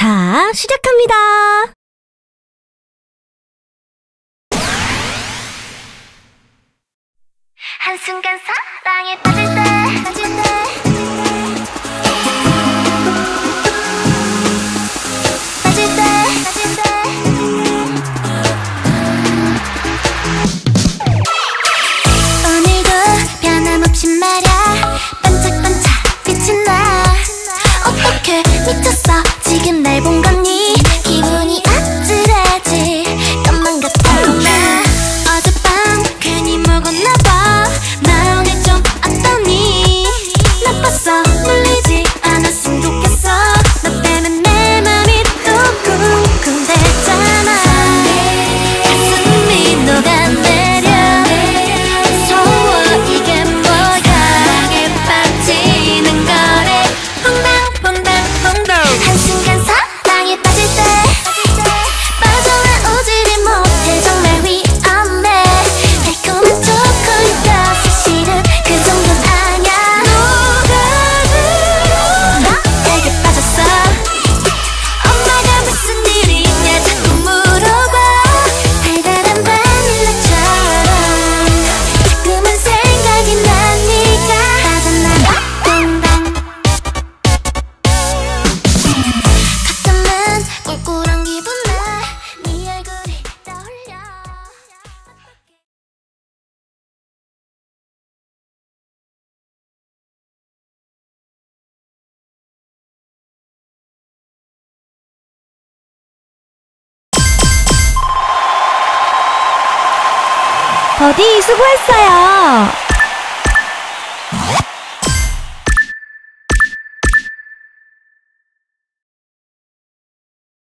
자, 시작합니다. 한순간 사랑에 빠질 때, 빠질 때. 말야 지금 날 본건 버디 수고했어요.